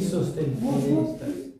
Sostenere. Sì,